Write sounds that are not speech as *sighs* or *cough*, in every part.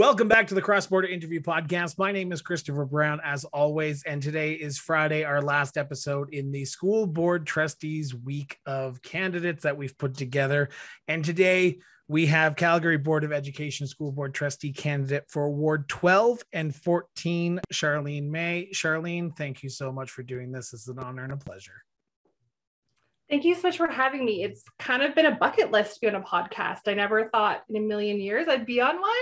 Welcome back to the Cross Border Interview Podcast. My name is Christopher Brown, as always, and today is Friday, our last episode in the School Board Trustees Week of Candidates that we've put together. And today we have Calgary Board of Education School Board Trustee candidate for Ward 12 and 14, Charlene May. Charlene, thank you so much for doing this. It's an honor and a pleasure. Thank you so much for having me. It's kind of been a bucket list to be on a podcast. I never thought in a million years I'd be on one.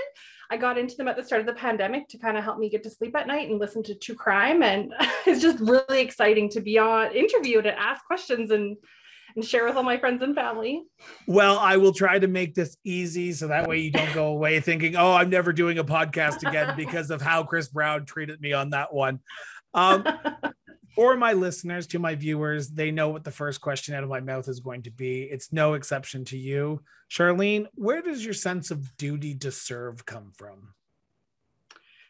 I got into them at the start of the pandemic to kind of help me get to sleep at night and listen to true crime. And *laughs* it's just really exciting to be on interviewed and ask questions and and share with all my friends and family. Well, I will try to make this easy so that way you don't go *laughs* away thinking, oh, I'm never doing a podcast again *laughs* because of how Chris Brown treated me on that one. Um, for my listeners, to my viewers, they know what the first question out of my mouth is going to be. It's no exception to you. Charlene, where does your sense of duty to serve come from?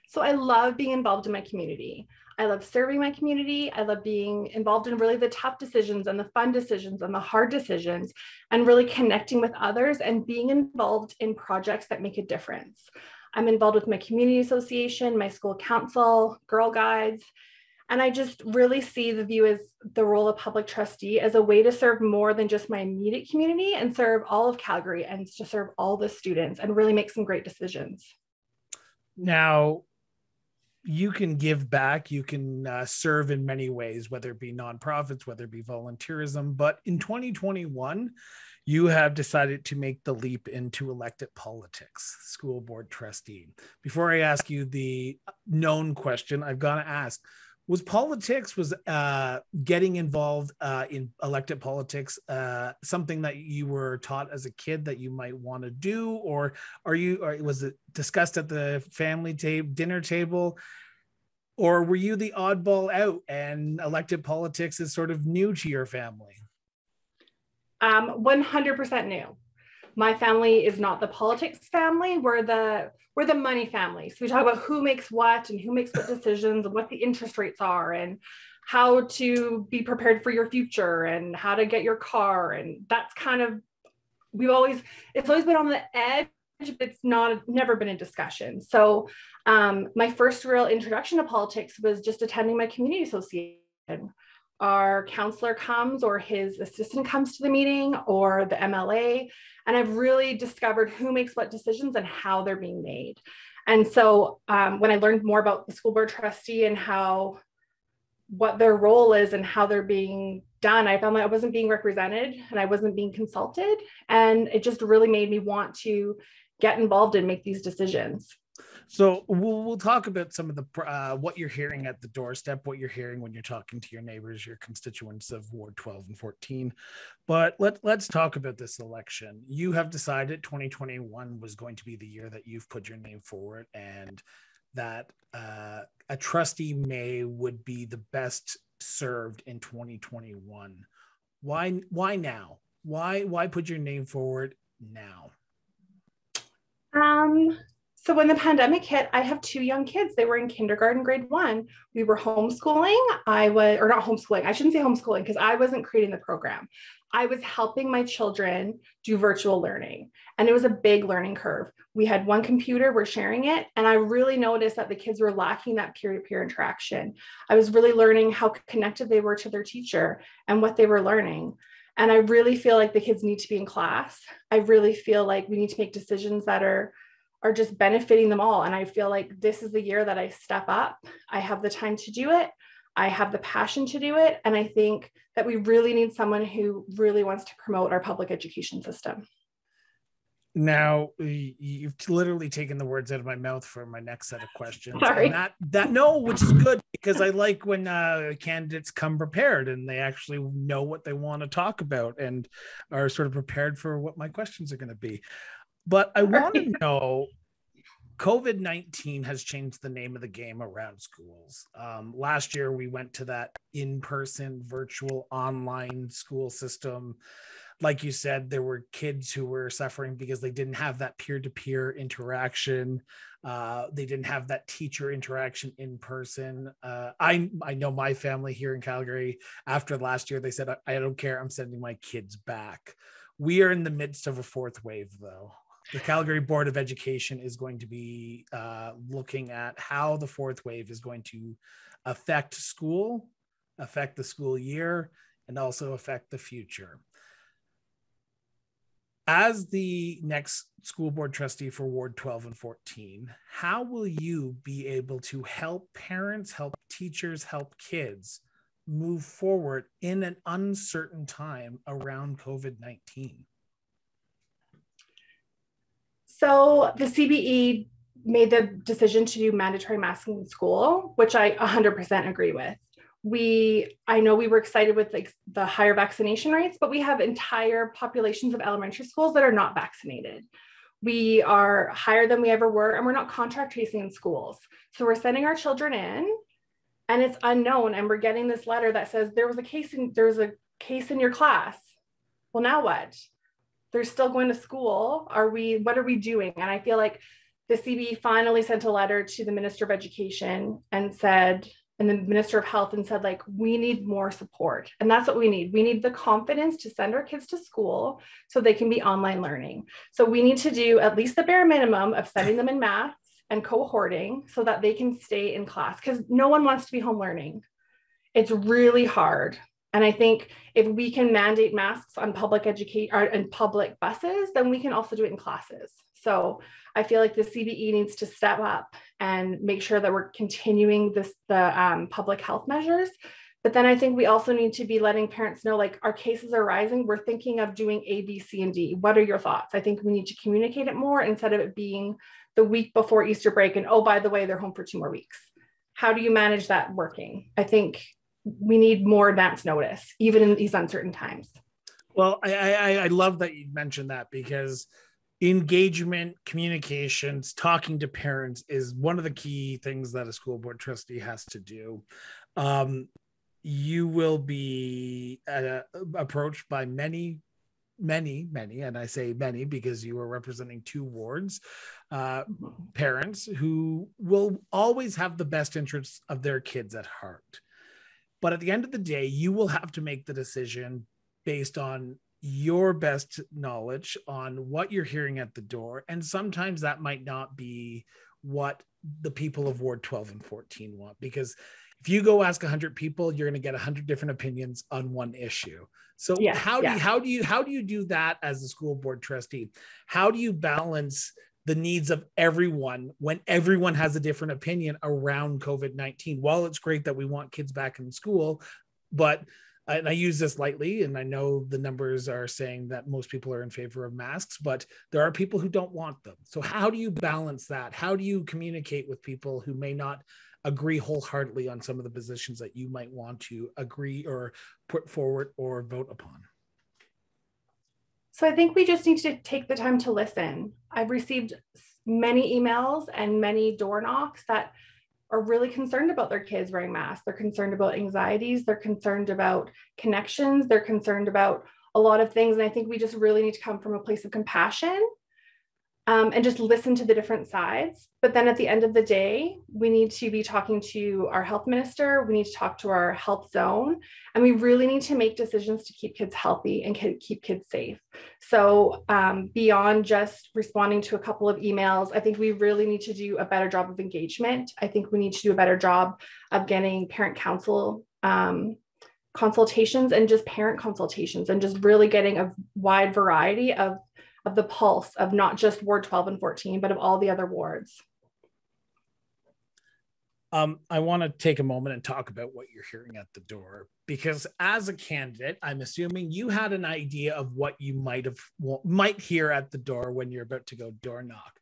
So I love being involved in my community. I love serving my community. I love being involved in really the tough decisions and the fun decisions and the hard decisions and really connecting with others and being involved in projects that make a difference. I'm involved with my community association, my school council, Girl Guides, and I just really see the view as the role of public trustee as a way to serve more than just my immediate community and serve all of Calgary and to serve all the students and really make some great decisions. Now, you can give back, you can uh, serve in many ways, whether it be nonprofits, whether it be volunteerism. But in 2021, you have decided to make the leap into elected politics, school board trustee. Before I ask you the known question, I've got to ask was politics was uh, getting involved uh, in elected politics uh, something that you were taught as a kid that you might want to do? Or are you or was it discussed at the family table dinner table? Or were you the oddball out and elected politics is sort of new to your family? Um, 100% new my family is not the politics family we're the we're the money family. So we talk about who makes what and who makes what decisions and what the interest rates are and how to be prepared for your future and how to get your car and that's kind of we've always it's always been on the edge but it's not never been a discussion. So um, my first real introduction to politics was just attending my community association our councilor comes or his assistant comes to the meeting or the MLA. And I've really discovered who makes what decisions and how they're being made. And so um, when I learned more about the school board trustee and how what their role is and how they're being done, I found that I wasn't being represented and I wasn't being consulted. And it just really made me want to get involved and make these decisions. So we'll we'll talk about some of the uh, what you're hearing at the doorstep, what you're hearing when you're talking to your neighbors, your constituents of Ward 12 and 14. But let let's talk about this election. You have decided 2021 was going to be the year that you've put your name forward, and that uh, a trustee May would be the best served in 2021. Why why now? Why why put your name forward now? Um so when the pandemic hit, I have two young kids. They were in kindergarten, grade one. We were homeschooling. I was, or not homeschooling. I shouldn't say homeschooling because I wasn't creating the program. I was helping my children do virtual learning, and it was a big learning curve. We had one computer, we're sharing it, and I really noticed that the kids were lacking that peer to peer interaction. I was really learning how connected they were to their teacher and what they were learning. And I really feel like the kids need to be in class. I really feel like we need to make decisions that are are just benefiting them all. And I feel like this is the year that I step up. I have the time to do it. I have the passion to do it. And I think that we really need someone who really wants to promote our public education system. Now you've literally taken the words out of my mouth for my next set of questions. Sorry. And that that no, which is good because I like when uh, candidates come prepared and they actually know what they want to talk about and are sort of prepared for what my questions are going to be. But I want to know COVID 19 has changed the name of the game around schools. Um, last year, we went to that in person, virtual, online school system. Like you said, there were kids who were suffering because they didn't have that peer to peer interaction. Uh, they didn't have that teacher interaction in person. Uh, I I know my family here in Calgary. After last year, they said, "I, I don't care. I'm sending my kids back." We are in the midst of a fourth wave, though the Calgary Board of Education is going to be uh, looking at how the fourth wave is going to affect school, affect the school year, and also affect the future. As the next school board trustee for Ward 12 and 14, how will you be able to help parents, help teachers, help kids move forward in an uncertain time around COVID 19? So the CBE made the decision to do mandatory masking in school, which I 100% agree with. We, I know we were excited with like the higher vaccination rates, but we have entire populations of elementary schools that are not vaccinated. We are higher than we ever were, and we're not contract tracing in schools. So we're sending our children in, and it's unknown. And we're getting this letter that says there was a case in there's a case in your class. Well, now what? They're still going to school. Are we, what are we doing? And I feel like the CB finally sent a letter to the Minister of Education and said, and the Minister of Health and said, like, we need more support. And that's what we need. We need the confidence to send our kids to school so they can be online learning. So we need to do at least the bare minimum of sending them in math and cohorting so that they can stay in class because no one wants to be home learning. It's really hard. And I think if we can mandate masks on public educate or in public buses, then we can also do it in classes. So I feel like the CBE needs to step up and make sure that we're continuing this the um, public health measures. But then I think we also need to be letting parents know like our cases are rising. We're thinking of doing A, B, C, and D. What are your thoughts? I think we need to communicate it more instead of it being the week before Easter break and oh, by the way, they're home for two more weeks. How do you manage that working? I think we need more advance notice, even in these uncertain times. Well, I, I, I love that you mentioned that because engagement, communications, talking to parents is one of the key things that a school board trustee has to do. Um, you will be uh, approached by many many many and i say many because you are representing two wards uh, parents who will always have the best interests of their kids at heart but at the end of the day, you will have to make the decision based on your best knowledge on what you're hearing at the door. And sometimes that might not be what the people of Ward 12 and 14 want. Because if you go ask 100 people, you're going to get 100 different opinions on one issue. So yes, how do yeah. you how do you how do you do that as a school board trustee? How do you balance the needs of everyone when everyone has a different opinion around COVID 19. While it's great that we want kids back in school, but and I use this lightly, and I know the numbers are saying that most people are in favor of masks, but there are people who don't want them. So, how do you balance that? How do you communicate with people who may not agree wholeheartedly on some of the positions that you might want to agree or put forward or vote upon? So I think we just need to take the time to listen. I've received many emails and many door knocks that are really concerned about their kids wearing masks. They're concerned about anxieties, they're concerned about connections, they're concerned about a lot of things. And I think we just really need to come from a place of compassion um, and just listen to the different sides. But then at the end of the day, we need to be talking to our health minister, we need to talk to our health zone, and we really need to make decisions to keep kids healthy and keep kids safe. So, um, beyond just responding to a couple of emails, I think we really need to do a better job of engagement. I think we need to do a better job of getting parent council. Um, consultations and just parent consultations and just really getting a wide variety of of the pulse of not just Ward 12 and 14, but of all the other wards. Um, I want to take a moment and talk about what you're hearing at the door because as a candidate, I'm assuming you had an idea of what you might have might hear at the door when you're about to go door knock.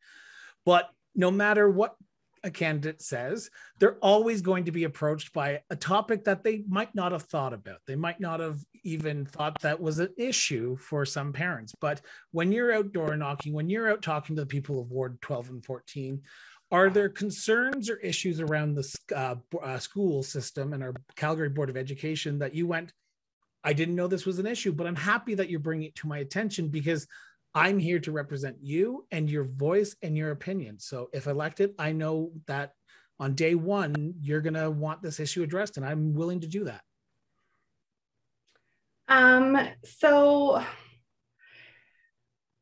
But no matter what a candidate says, they're always going to be approached by a topic that they might not have thought about. They might not have even thought that was an issue for some parents. But when you're outdoor knocking, when you're out talking to the people of Ward 12 and 14, are there concerns or issues around the uh, uh, school system and our Calgary Board of Education that you went, I didn't know this was an issue, but I'm happy that you're bringing it to my attention because I'm here to represent you and your voice and your opinion. So if elected, I know that on day one, you're going to want this issue addressed, and I'm willing to do that. Um, so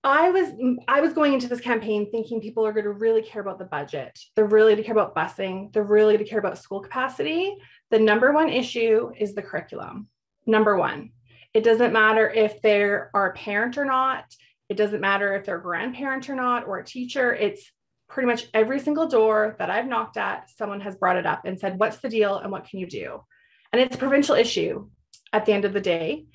I was I was going into this campaign thinking people are going to really care about the budget. They're really to care about busing. They're really to care about school capacity. The number one issue is the curriculum. Number one. It doesn't matter if they're a parent or not. It doesn't matter if they're a grandparent or not or a teacher. It's pretty much every single door that I've knocked at, someone has brought it up and said, What's the deal and what can you do? And it's a provincial issue at the end of the day.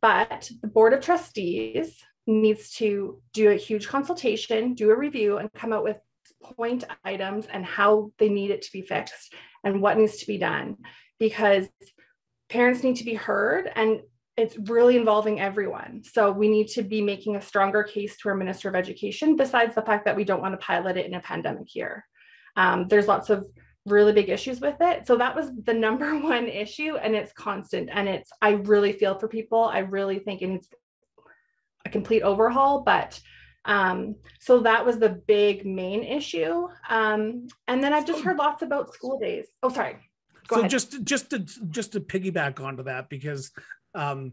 But the Board of Trustees needs to do a huge consultation, do a review, and come out with point items and how they need it to be fixed and what needs to be done because parents need to be heard and it's really involving everyone. So we need to be making a stronger case to our Minister of Education, besides the fact that we don't want to pilot it in a pandemic year. Um, there's lots of really big issues with it. So that was the *laughs* number one issue, and it's constant. And it's, I really feel for people. I really think it's a complete overhaul, but um, so that was the big main issue. Um, and then I've just heard lots about school days. Oh, sorry. Go so ahead. just just to just to piggyback onto that because um,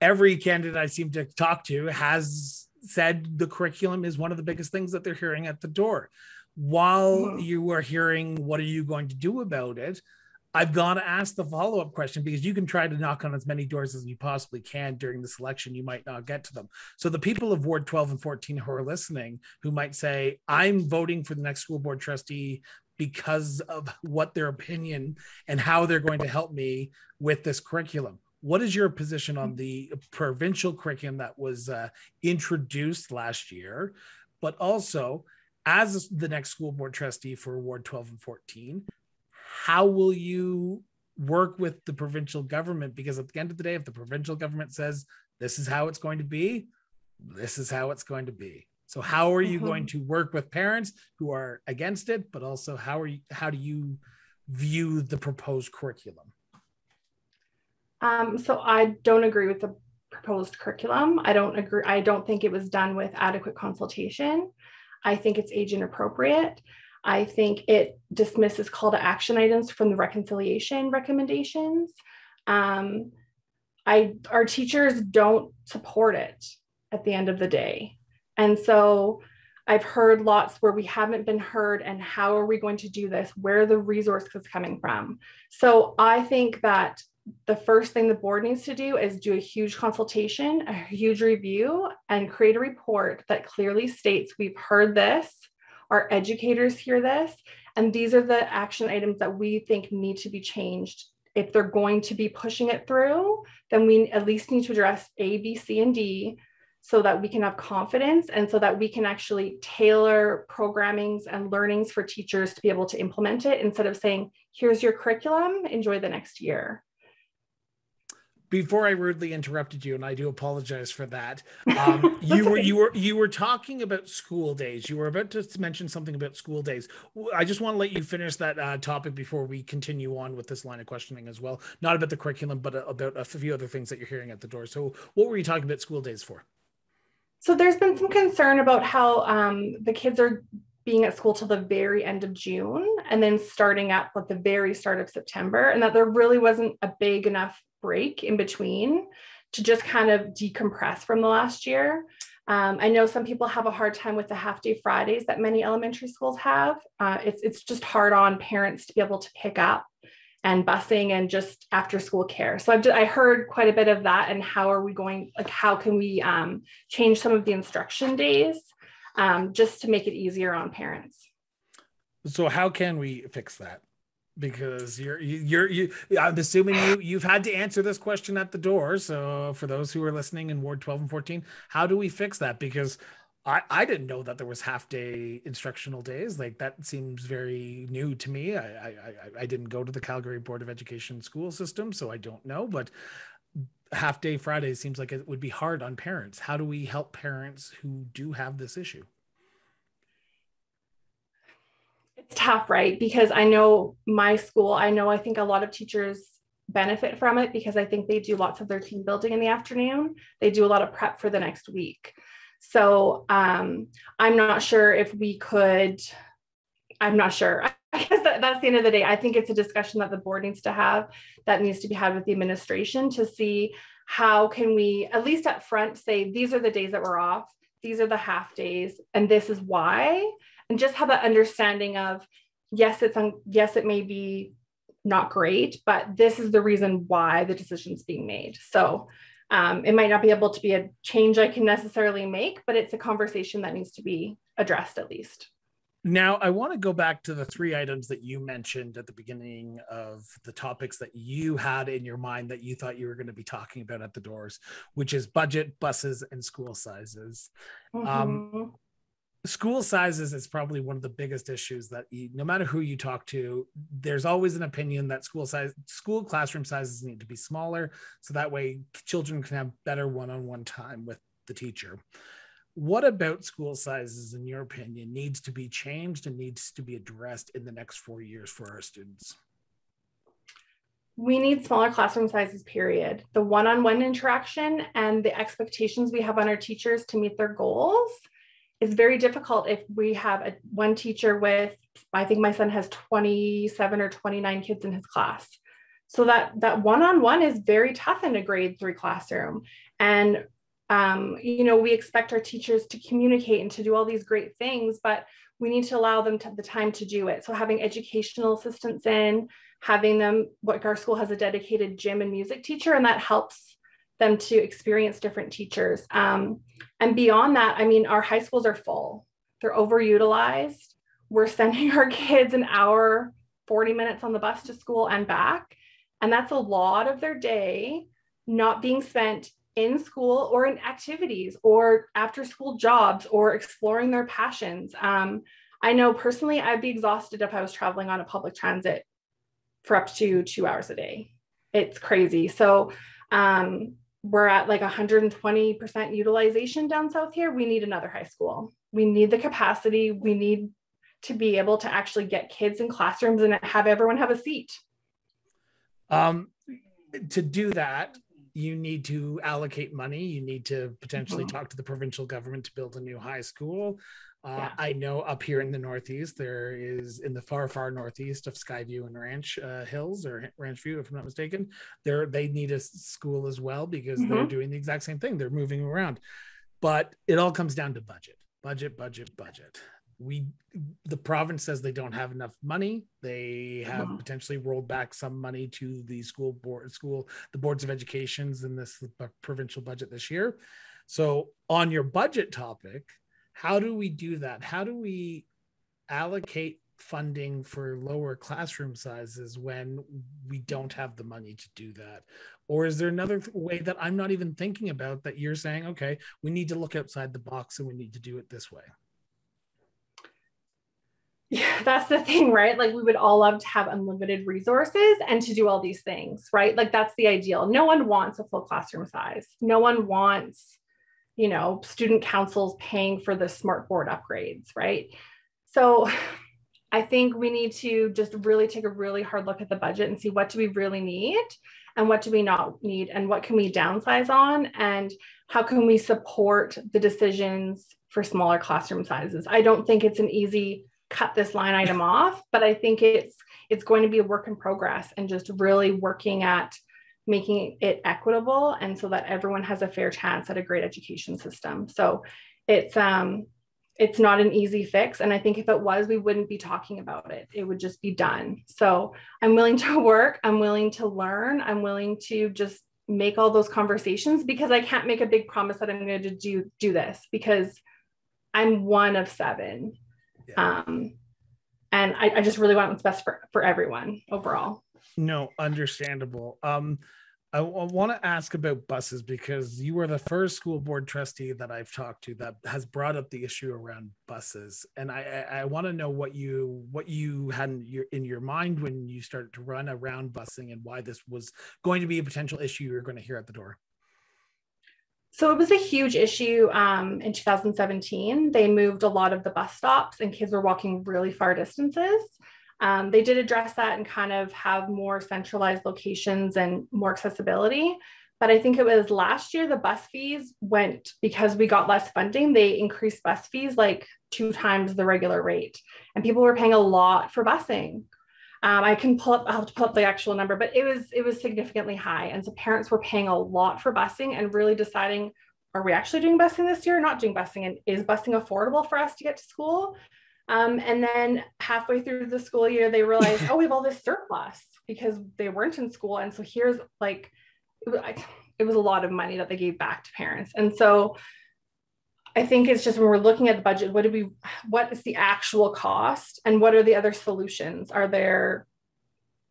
every candidate I seem to talk to has said the curriculum is one of the biggest things that they're hearing at the door. While mm-hmm. you are hearing, what are you going to do about it? I've got to ask the follow up question because you can try to knock on as many doors as you possibly can during the selection. You might not get to them. So, the people of Ward 12 and 14 who are listening, who might say, I'm voting for the next school board trustee because of what their opinion and how they're going to help me with this curriculum what is your position on the provincial curriculum that was uh, introduced last year but also as the next school board trustee for ward 12 and 14 how will you work with the provincial government because at the end of the day if the provincial government says this is how it's going to be this is how it's going to be so how are you mm-hmm. going to work with parents who are against it but also how are you how do you view the proposed curriculum um, so I don't agree with the proposed curriculum. I don't agree. I don't think it was done with adequate consultation. I think it's age inappropriate. I think it dismisses call to action items from the reconciliation recommendations. Um, I our teachers don't support it at the end of the day, and so I've heard lots where we haven't been heard, and how are we going to do this? Where the resources coming from? So I think that the first thing the board needs to do is do a huge consultation, a huge review, and create a report that clearly states we've heard this, our educators hear this, and these are the action items that we think need to be changed. If they're going to be pushing it through, then we at least need to address A, B, C, and D so that we can have confidence and so that we can actually tailor programmings and learnings for teachers to be able to implement it instead of saying, here's your curriculum, enjoy the next year before I rudely interrupted you, and I do apologize for that. *laughs* Um, you were you were you were talking about school days. You were about to mention something about school days. I just want to let you finish that uh, topic before we continue on with this line of questioning as well. Not about the curriculum, but about a few other things that you're hearing at the door. So, what were you talking about school days for? So, there's been some concern about how um, the kids are being at school till the very end of June and then starting up at like the very start of September, and that there really wasn't a big enough break in between to just kind of decompress from the last year. Um, I know some people have a hard time with the half day Fridays that many elementary schools have. Uh, it's, it's just hard on parents to be able to pick up and busing and just after school care. So I've just, I heard quite a bit of that and how are we going, like how can we um, change some of the instruction days um, just to make it easier on parents. So how can we fix that? Because you're you're you i'm assuming you you've had to answer this question at the door. So for those who are listening in ward 12 and 14 how do we fix that? Because i i didn't know that there was half day instructional days. Like that seems very new to me. I i i didn't go to the calgary board of education school system so i don't know but half day friday seems like it would be hard on parents. How do we help parents who do have this issue it's tough, right? Because I know my school, I know I think a lot of teachers benefit from it because I think they do lots of their team building in the afternoon. They do a lot of prep for the next week. So um, I'm not sure if we could, I'm not sure. *laughs* I guess that, that's the end of the day. I think it's a discussion that the board needs to have that needs to be had with the administration to see how can we, at least up front, say these are the days that we're off these are the half days, and this is why. And just have an understanding of yes, it's on, yes, it may be not great, but this is the reason why the decision's being made. So um, it might not be able to be a change I can necessarily make, but it's a conversation that needs to be addressed at least. Now, I want to go back to the three items that you mentioned at the beginning of the topics that you had in your mind that you thought you were going to be talking about at the doors, which is budget, buses, and school sizes. Um, mm-hmm. Um, school sizes is probably one of the biggest issues that you, no matter who you talk to there's always an opinion that school size school classroom sizes need to be smaller so that way children can have better one-on-one time with the teacher. What about school sizes in your opinion needs to be changed and needs to be addressed in the next four years for our students? We need smaller classroom sizes period. The one-on-one interaction and the expectations we have on our teachers to meet their goals is very difficult if we have a, one teacher with i think my son has 27 or 29 kids in his class. So that that one-on-one is very tough in a grade three classroom. And um, you know we expect our teachers to communicate and to do all these great things but we need to allow them to the time to do it. So having educational assistants in having them what our school has a dedicated gym and music teacher and that helps them to experience different teachers. Um, and beyond that, I mean, our high schools are full, they're overutilized. We're sending *laughs* our kids an hour, 40 minutes on the bus to school and back. And that's a lot of their day not being spent in school or in activities or after school jobs or exploring their passions. Um, I know personally, I'd be exhausted if I was traveling on a public transit for up to two hours a day. It's crazy. So, um, we're at like 120% utilization down south here. We need another high school. We need the capacity. We need to be able to actually get kids in classrooms and have everyone have a seat. Um, to do that, you need to allocate money. You need to potentially mm-hmm. talk to the provincial government to build a new high school. Uh, yeah. I know up here in the Northeast, there is in the far, far Northeast of Skyview and Ranch uh, Hills or Ranch View, if I'm not mistaken, there they need a school as well because mm-hmm. they're doing the exact same thing. They're moving around, but it all comes down to budget, budget, budget, budget. We, the province says they don't have enough money. They have mm-hmm. potentially rolled back some money to the school board, school, the boards of educations in this provincial budget this year. So on your budget topic how do we do that how do we allocate funding for lower classroom sizes when we don't have the money to do that or is there another way that i'm not even thinking about that you're saying okay we need to look outside the box and we need to do it this way yeah, *laughs* that's the thing, right? Like we would all love to have unlimited resources and to do all these things, right? Like that's the ideal. No one wants a full classroom size. No one wants you know, student councils paying for the smart board upgrades, right? So *sighs* I think we need to just really take a really hard look at the budget and see what do we really need and what do we not need and what can we downsize on and how can we support the decisions for smaller classroom sizes. I don't think it's an easy cut this line item off, but I think it's it's going to be a work in progress and just really working at making it equitable and so that everyone has a fair chance at a great education system. So it's um it's not an easy fix and I think if it was we wouldn't be talking about it. It would just be done. So I'm willing to work, I'm willing to learn, I'm willing to just make all those conversations because I can't make a big promise that I'm going to do do this because I'm one of seven. Yeah. Um and I, I just really want what's best for for everyone overall. No, understandable. Um, I, I want to ask about buses because you were the first school board trustee that I've talked to that has brought up the issue around buses, and I, I, I want to know what you what you had in your, in your mind when you started to run around busing and why this was going to be a potential issue you were going to hear at the door. So it was a huge issue um, in 2017. They moved a lot of the bus stops, and kids were walking really far distances. Um, they did address that and kind of have more centralized locations and more accessibility. But I think it was last year the bus fees went because we got less funding, they increased bus fees like two times the regular rate. And people were paying a lot for busing. Um, I can pull up, I'll have to pull up the actual number, but it was it was significantly high. And so parents were paying a lot for busing and really deciding are we actually doing busing this year? Not doing busing, and is busing affordable for us to get to school? Um, and then halfway through the school year, they realized, *laughs* oh, we have all this surplus because they weren't in school, and so here's like, it was, it was a lot of money that they gave back to parents, and so I think it's just when we're looking at the budget, what do we, what is the actual cost, and what are the other solutions? Are there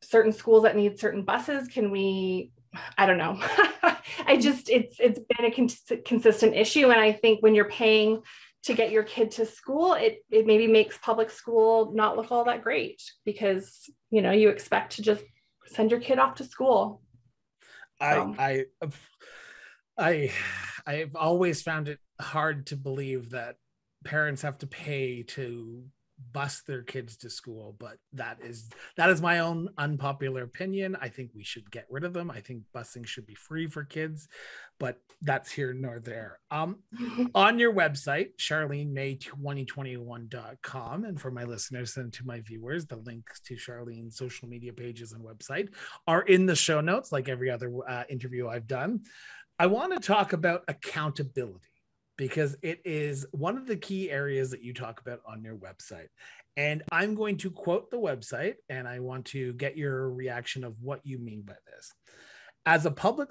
certain schools that need certain buses? Can we I don't know. *laughs* I just it's it's been a cons- consistent issue, and I think when you're paying to get your kid to school, it it maybe makes public school not look all that great because you know you expect to just send your kid off to school. So. I I I I've always found it hard to believe that parents have to pay to bus their kids to school but that is that is my own unpopular opinion. I think we should get rid of them. I think busing should be free for kids but that's here nor there. Um *laughs* on your website charlenemay2021.com and for my listeners and to my viewers the links to charlene's social media pages and website are in the show notes like every other uh, interview i've done. I want to talk about accountability because it is one of the key areas that you talk about on your website. And I'm going to quote the website and I want to get your reaction of what you mean by this. As a public,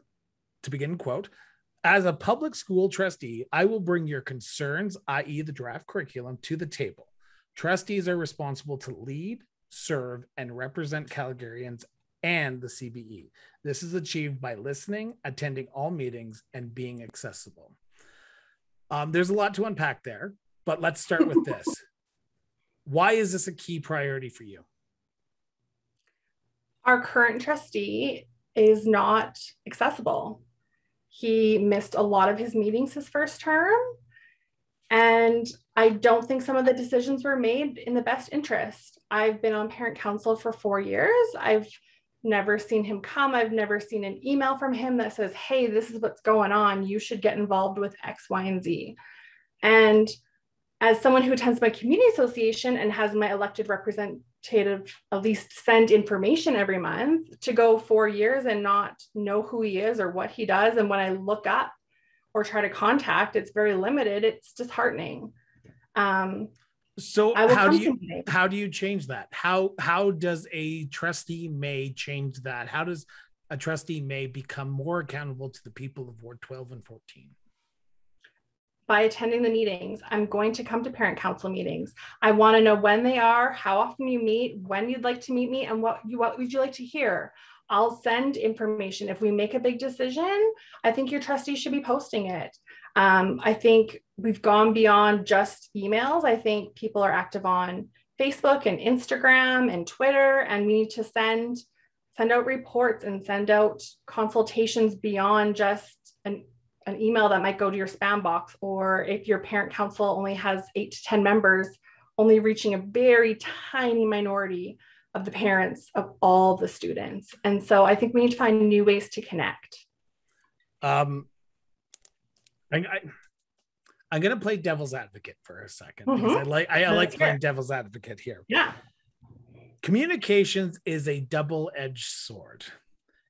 to begin quote, as a public school trustee, I will bring your concerns, i.e., the draft curriculum, to the table. Trustees are responsible to lead, serve, and represent Calgarians and the CBE. This is achieved by listening, attending all meetings, and being accessible. Um, there's a lot to unpack there, but let's start with this. *laughs* Why is this a key priority for you? Our current trustee is not accessible. He missed a lot of his meetings his first term. And I don't think some of the decisions were made in the best interest. I've been on parent council for four years. I've never seen him come. I've never seen an email from him that says, hey, this is what's going on. You should get involved with X, Y, and Z. And as someone who attends my community association and has my elected representative at least send information every month to go four years and not know who he is or what he does. And when I look up or try to contact, it's very limited. It's disheartening. Um, so how do you how do you change that? How how does a trustee may change that? How does a trustee may become more accountable to the people of Ward 12 and 14? By attending the meetings, I'm going to come to parent council meetings. I want to know when they are, how often you meet, when you'd like to meet me, and what you what would you like to hear. I'll send information. If we make a big decision, I think your trustee should be posting it. Um, I think we've gone beyond just emails. I think people are active on Facebook and Instagram and Twitter, and we need to send send out reports and send out consultations beyond just an, an email that might go to your spam box, or if your parent council only has eight to 10 members, only reaching a very tiny minority of the parents of all the students. And so I think we need to find new ways to connect. Um, I, I I'm gonna play devil's advocate for a 2nd mm-hmm. because I like I, I like playing devil's advocate here. Yeah. Communications is a double-edged sword.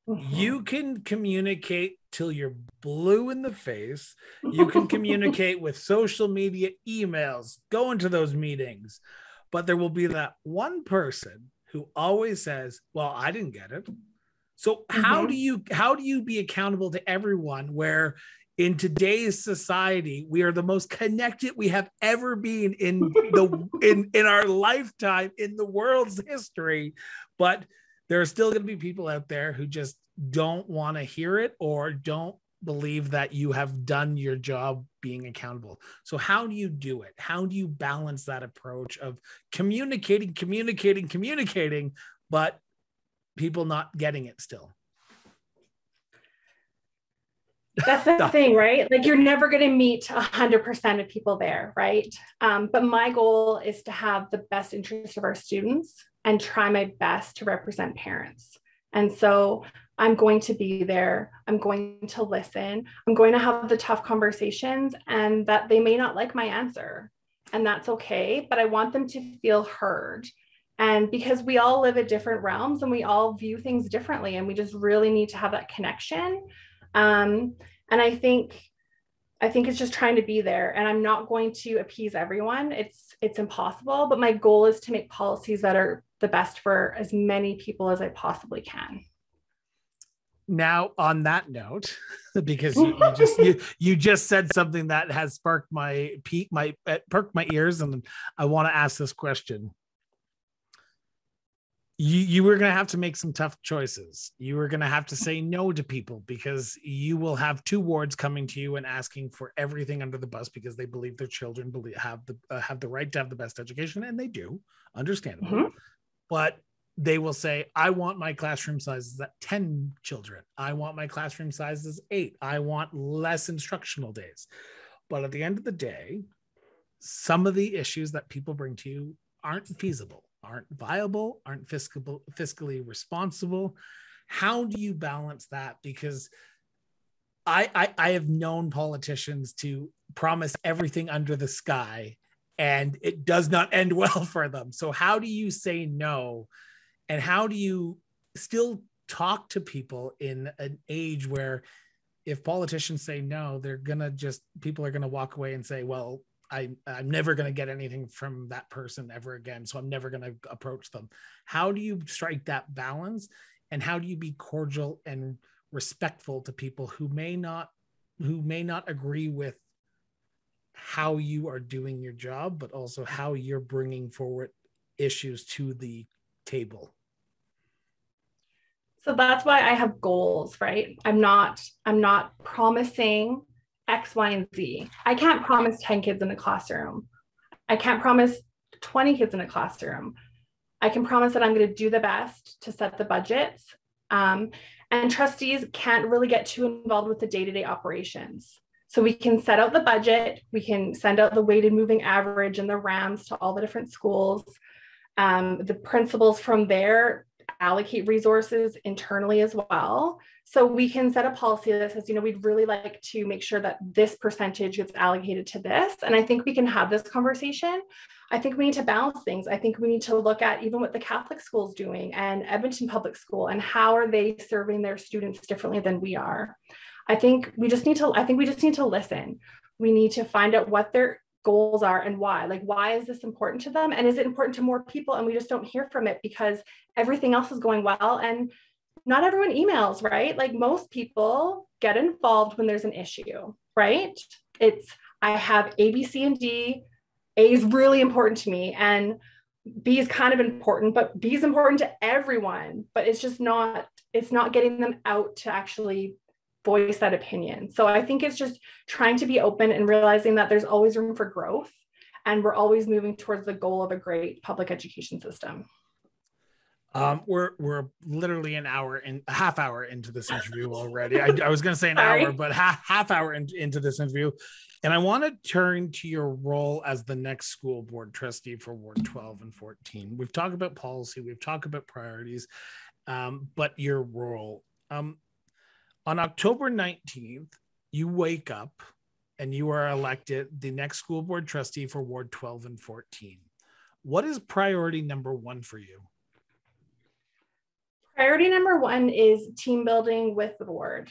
Mm-hmm. You can communicate till you're blue in the face. *laughs* You can communicate with social media, emails, go into those meetings, but there will be that one person who always says, "Well, I didn't get it." So mm-hmm. how do you how do you be accountable to everyone where in today's society we are the most connected we have ever been in the *laughs* in in our lifetime in the world's history. But there are still going to be people out there who just don't want to hear it or don't believe that you have done your job being accountable. So how do you do it? How do you balance that approach of communicating communicating communicating but people not getting it still that's the thing right? Like you're never going to meet 100% of people there right? Um, but my goal is to have the best interest of our students and try my best to represent parents. And so i'm going to be there. I'm going to listen. I'm going to have the tough conversations and that they may not like my answer and that's okay but i want them to feel heard. And because we all live at different realms and we all view things differently and we just really need to have that connection um, and I think I think it's just trying to be there and I'm not going to appease everyone. It's it's impossible, but my goal is to make policies that are the best for as many people as I possibly can. Now on that note, *laughs* because you, you just you, you just said something that has sparked my peak my uh, perked my ears and I want to ask this question you you were going to have to make some tough choices. You were going to have to say no to people because you will have two wards coming to you and asking for everything under the bus because they believe their children believe have the uh, have the right to have the best education and they do, understandable. Mm-hmm. But they will say, "I want my classroom sizes at ten children. I want my classroom sizes eight. I want less instructional days." But at the end of the day, some of the issues that people bring to you aren't feasible aren't viable, aren't fiscal, fiscally responsible. How do you balance that? Because I, I, I have known politicians to promise everything under the sky and it does not end *laughs* well for them. So how do you say no? And how do you still talk to people in an age where if politicians say no, they're gonna just people are gonna walk away and say, well, I, I'm never going to get anything from that person ever again. So I'm never going to approach them. How do you strike that balance? And how do you be cordial and respectful to people who may not who may not agree with how you are doing your job, but also how you're bringing forward issues to the table? So that's why I have goals, right? I'm not I'm not promising X, Y, and Z. I can't promise 10 kids in a classroom. I can't promise 20 kids in a classroom. I can promise that I'm going to do the best to set the budgets. Um, and trustees can't really get too involved with the day to day operations. So we can set out the budget, we can send out the weighted moving average and the RAMs to all the different schools. Um, the principals from there allocate resources internally as well. So we can set a policy that says, you know, we'd really like to make sure that this percentage gets allocated to this. And I think we can have this conversation. I think we need to balance things. I think we need to look at even what the Catholic school is doing and Edmonton Public School and how are they serving their students differently than we are. I think we just need to, I think we just need to listen. We need to find out what their goals are and why. Like, why is this important to them? And is it important to more people? And we just don't hear from it because everything else is going well. And not everyone emails, right? Like most people get involved when there's an issue, right? It's, I have A, B, C, and D. A is really important to me, and B is kind of important, but B is important to everyone. But it's just not, it's not getting them out to actually voice that opinion. So I think it's just trying to be open and realizing that there's always room for growth. And we're always moving towards the goal of a great public education system. Um, we're we're literally an hour and a half hour into this interview *laughs* already. I, I was going to say an Sorry. hour, but half half hour in, into this interview, and I want to turn to your role as the next school board trustee for Ward 12 and 14. We've talked about policy, we've talked about priorities, um, but your role. Um, on October 19th, you wake up and you are elected the next school board trustee for Ward 12 and 14. What is priority number one for you? Priority number one is team building with the board.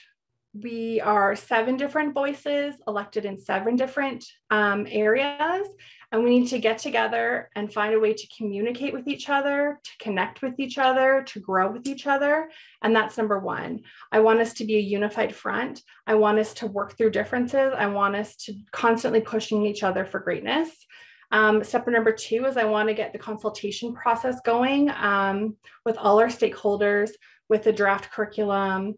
We are seven different voices elected in seven different um, areas, and we need to get together and find a way to communicate with each other, to connect with each other, to grow with each other. And that's number one. I want us to be a unified front. I want us to work through differences. I want us to constantly pushing each other for greatness. Um, step number two is I want to get the consultation process going um, with all our stakeholders, with the draft curriculum,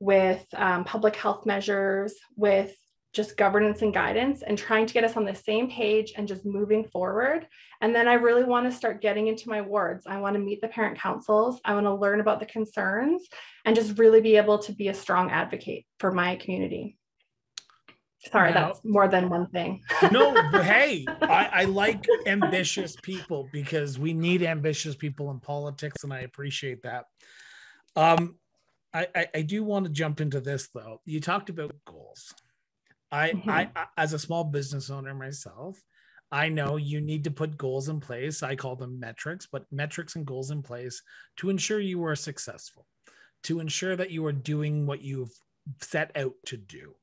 with um, public health measures, with just governance and guidance, and trying to get us on the same page and just moving forward. And then I really want to start getting into my wards. I want to meet the parent councils. I want to learn about the concerns and just really be able to be a strong advocate for my community. Sorry, now, that's more than one thing. *laughs* no, *laughs* hey, I, I, like ambitious people because we need ambitious people in politics, and I appreciate that. Um, I, I, I do want to jump into this though. You talked about goals. I, mm-hmm. I, I, as a small business owner myself, I know you need to put goals in place. I call them metrics, but metrics and goals in place to ensure you are successful, to ensure that you are doing what you've set out to do.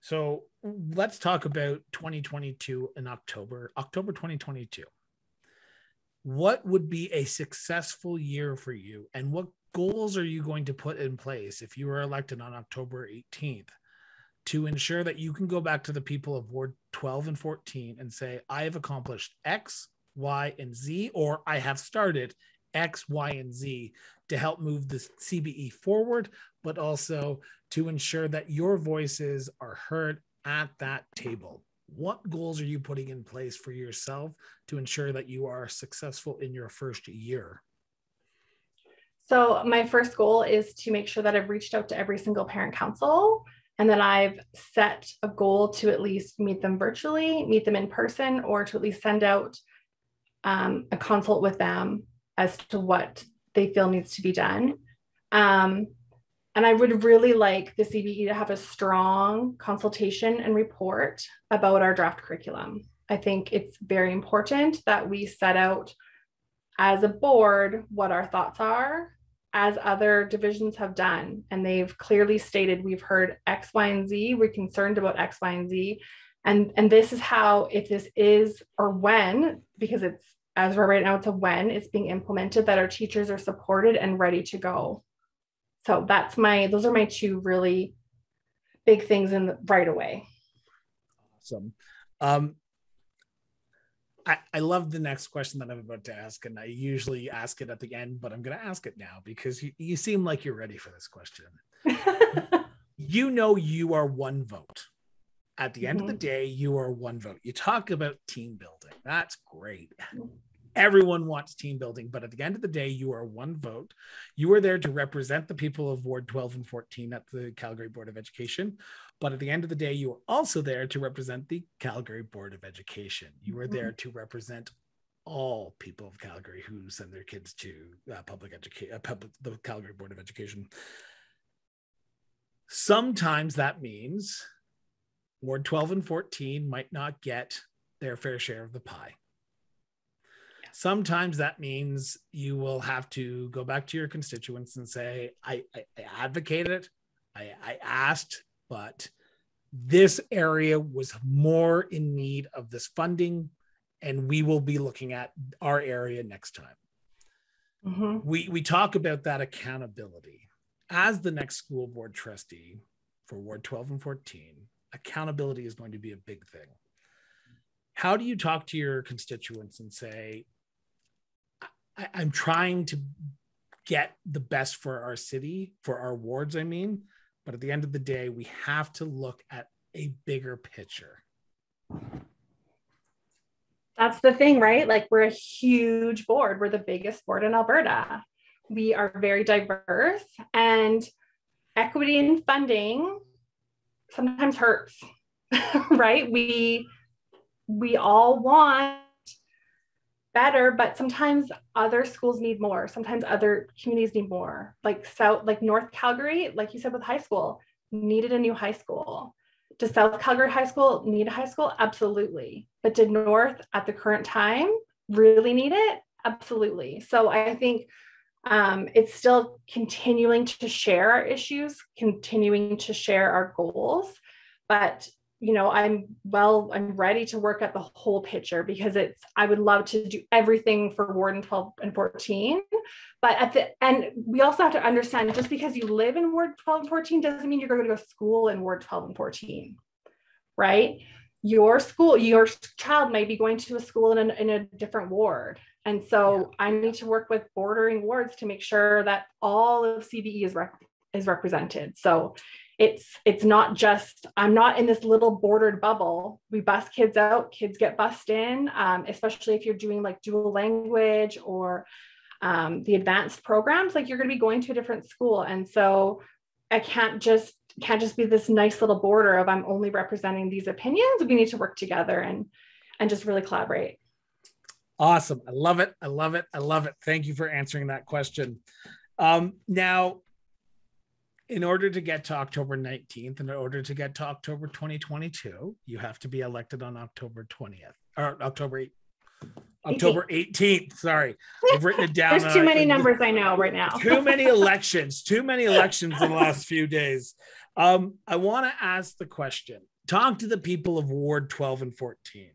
So let's talk about 2022 in October, October 2022. What would be a successful year for you, and what goals are you going to put in place if you are elected on October 18th to ensure that you can go back to the people of Ward 12 and 14 and say, I have accomplished X, Y, and Z, or I have started X, Y, and Z to help move the CBE forward, but also to ensure that your voices are heard at that table. What goals are you putting in place for yourself to ensure that you are successful in your first year? So, my first goal is to make sure that I've reached out to every single parent council and that I've set a goal to at least meet them virtually, meet them in person, or to at least send out um, a consult with them as to what they feel needs to be done. Um, and I would really like the CBE to have a strong consultation and report about our draft curriculum. I think it's very important that we set out as a board what our thoughts are, as other divisions have done. And they've clearly stated we've heard X, Y, and Z. We're concerned about X, Y, and Z. And, and this is how, if this is or when, because it's as we're right now, it's a when it's being implemented, that our teachers are supported and ready to go. So that's my, those are my two really big things in the, right away. Awesome. Um, I, I love the next question that I'm about to ask, and I usually ask it at the end, but I'm going to ask it now because you, you seem like you're ready for this question. *laughs* you know, you are one vote. At the end mm-hmm. of the mm-hmm. day, you are one vote. You talk about team building. That's great. Everyone wants team building, but at the end of the day, you are one vote. You are there to represent the people of Ward 12 and 14 at the Calgary Board of Education. But at the end of the day, you are also there to represent the Calgary Board of Education. You are there mm-hmm. to represent all people of Calgary who send their kids to uh, public education, uh, public, the Calgary Board of Education. Sometimes that means Ward 12 and 14 might not get their fair share of the pie. Sometimes that means you will have to go back to your constituents and say, I, I, I advocated, I, I asked, but this area was more in need of this funding, and we will be looking at our area next time. Mm-hmm. We, we talk about that accountability. As the next school board trustee for Ward 12 and 14, accountability is going to be a big thing. How do you talk to your constituents and say, I, I'm trying to get the best for our city, for our wards, I mean, but at the end of the day, we have to look at a bigger picture. That's the thing, right? Like we're a huge board. We're the biggest board in Alberta. We are very diverse and equity in funding sometimes hurts, *laughs* right? We we all want better, but sometimes other schools need more. Sometimes other communities need more. Like South, like North Calgary, like you said with high school, needed a new high school. Does South Calgary High School need a high school? Absolutely. But did North at the current time really need it? Absolutely. So I think um, it's still continuing to share our issues, continuing to share our goals, but you know i'm well i'm ready to work at the whole picture because it's i would love to do everything for ward 12 and 14 but at the and we also have to understand just because you live in ward 12 and 14 doesn't mean you're going to go to school in ward 12 and 14 right? Your school your child may be going to a school in a, in a different ward. And so yeah. i need to work with bordering wards to make sure that all of cbe is rep- is represented. So it's it's not just i'm not in this little bordered bubble. We bus kids out kids get bussed in um, especially if you're doing like dual language or um, the advanced programs like you're going to be going to a different school. And so i can't just can't just be this nice little border of i'm only representing these opinions. We need to work together and and just really collaborate. Awesome. I love it. I love it. I love it. Thank you for answering that question. Um, now in order to get to October 19th, in order to get to October 2022, you have to be elected on October 20th or October 8th. October 18th. Sorry, I've written it down. There's too many numbers I know right now. too many *laughs* elections, too many elections in the last few days. Um, I want to ask the question talk to the people of Ward 12 and 14.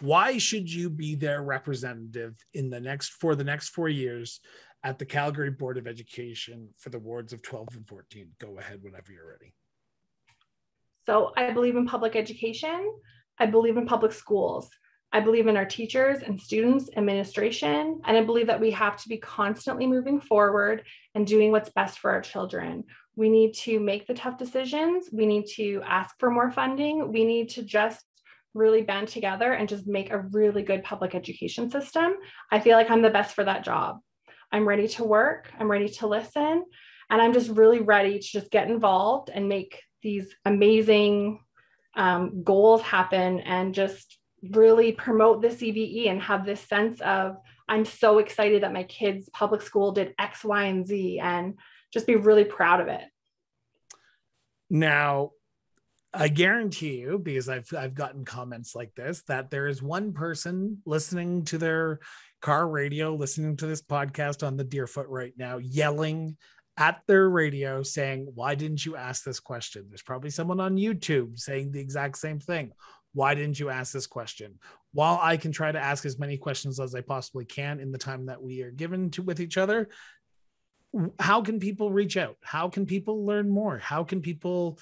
Why should you be their representative in the next for the next four years at the Calgary Board of Education for the wards of 12 and 14? Go ahead whenever you're ready. So I believe in public education. I believe in public schools. I believe in our teachers and students, administration, and I believe that we have to be constantly moving forward and doing what's best for our children. We need to make the tough decisions. We need to ask for more funding. We need to just really band together and just make a really good public education system. I feel like I'm the best for that job. I'm ready to work, I'm ready to listen, and I'm just really ready to just get involved and make these amazing um, goals happen and just really promote the CBE and have this sense of I'm so excited that my kids' public school did X, Y, and Z and just be really proud of it. Now, I guarantee you, because I've I've gotten comments like this, that there is one person listening to their car radio, listening to this podcast on the Deerfoot right now, yelling at their radio saying, Why didn't you ask this question? There's probably someone on YouTube saying the exact same thing. Why didn't you ask this question? While I can try to ask as many questions as I possibly can in the time that we are given to with each other, how can people reach out? How can people learn more? How can people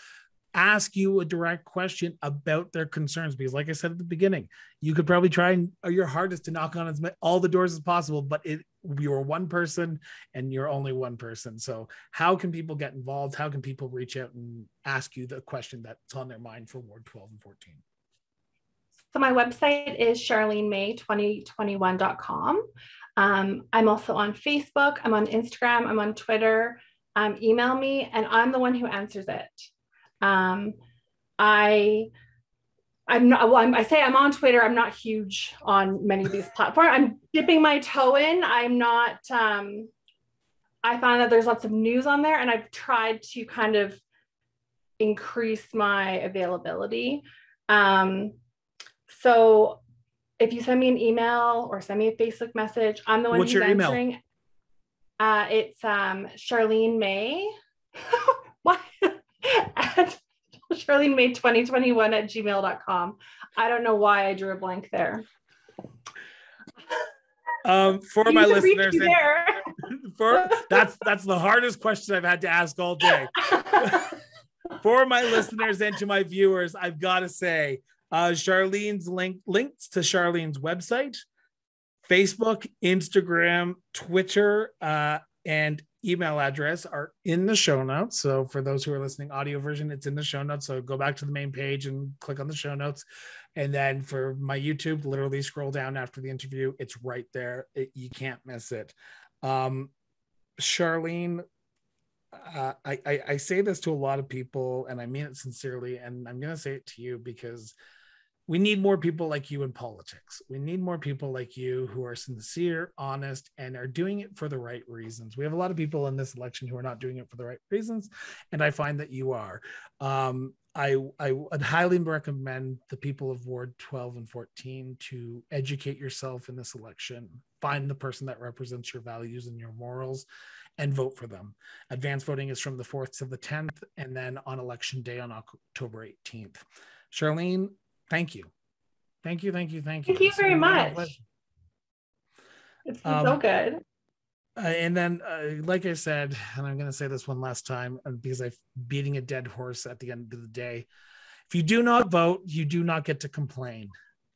ask you a direct question about their concerns because like i said at the beginning you could probably try and your hardest to knock on as all the doors as possible but it you're one person and you're only one person. So how can people get involved? How can people reach out and ask you the question that's on their mind for ward 12 and 14 so my website is charlenemay2021.com um, i'm also on facebook i'm on instagram i'm on twitter. Um, email me and i'm the one who answers it um, I I'm not well, I'm, i say I'm on Twitter. I'm not huge on many of these *laughs* platforms. I'm dipping my toe in. I'm not um I find that there's lots of news on there and I've tried to kind of increase my availability. Um so if you send me an email or send me a Facebook message, I'm the one What's who's your answering. Email? Uh it's um Charlene May. *laughs* what at Charlene May 2021 at gmail.com. I don't know why I drew a blank there. Um, for you my listeners, and, *laughs* for that's that's the hardest question I've had to ask all day. *laughs* for my listeners and to my viewers, I've got to say, uh, Charlene's link links to Charlene's website, Facebook, Instagram, Twitter, uh, and email address are in the show notes. So for those who are listening audio version, it's in the show notes. So go back to the main page and click on the show notes. And then for my YouTube, literally scroll down after the interview. It's right there. It, you can't miss it. Um, Charlene, uh, I, I, I say this to a lot of people and I mean it sincerely. And I'm going to say it to you because we need more people like you in politics. We need more people like you who are sincere, honest, and are doing it for the right reasons. We have a lot of people in this election who are not doing it for the right reasons, and I find that you are. Um, I, I would highly recommend the people of Ward 12 and 14 to educate yourself in this election. Find the person that represents your values and your morals and vote for them. Advance voting is from the 4th to the 10th, and then on election day on October 18th. Charlene, thank you. Thank you, thank you, thank you. Thank you very much. It's been um, so good. Uh, and then, uh, like I said, and I'm going to say this one last time uh, because I'm beating a dead horse at the end of the day. If you do not vote, you do not get to complain.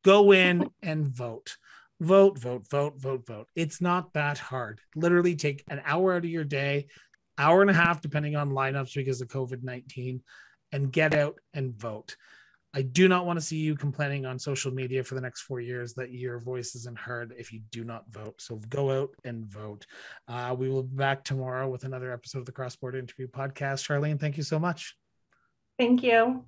Go in *laughs* and vote. Vote, vote, vote, vote, vote. It's not that hard. Literally take an hour out of your day, hour and a half, depending on lineups because of COVID 19, and get out and vote. I do not want to see you complaining on social media for the next four years that your voice isn't heard if you do not vote. So go out and vote. Uh, we will be back tomorrow with another episode of the Cross Border Interview Podcast. Charlene, thank you so much. Thank you.